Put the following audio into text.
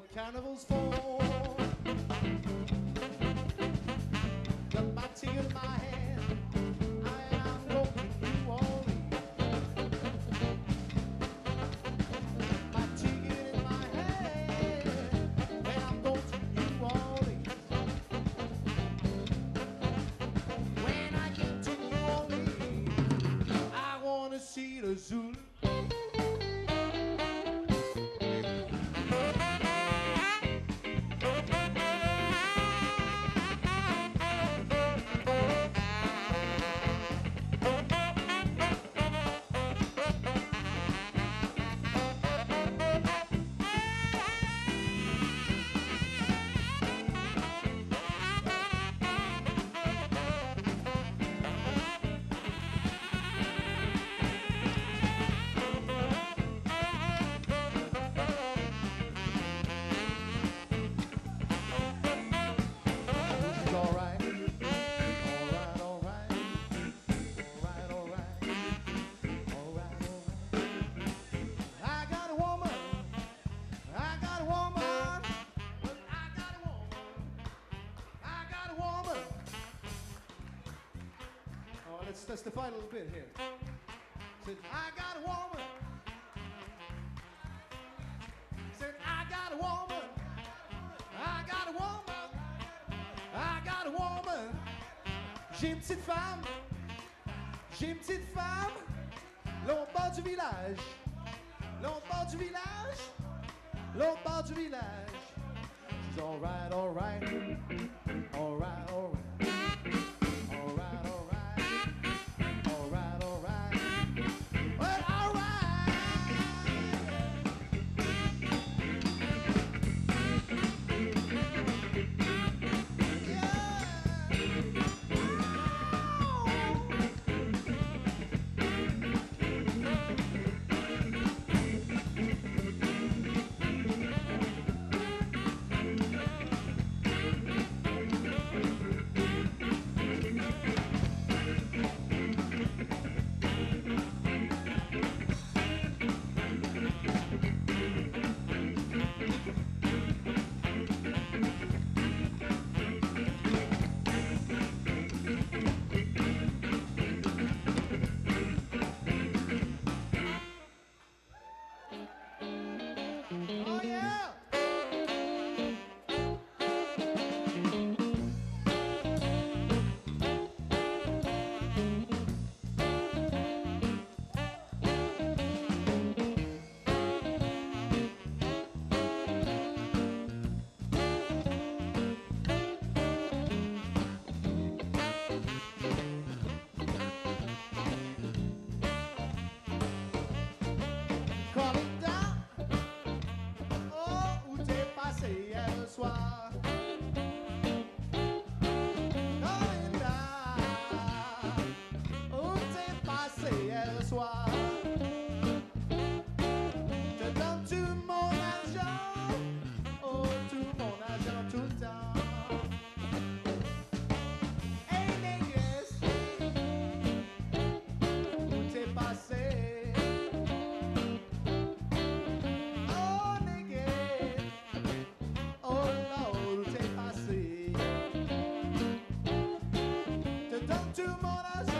what carnivals for. Let's let's define a little bit here. Said, I got a woman. Said, I got a woman. I got a woman. I got a woman. J'ai une petite femme. J'ai une petite femme. L'autre bord du village. L'autre bord du village. L'autre bord du village. She's all right, all right. namoras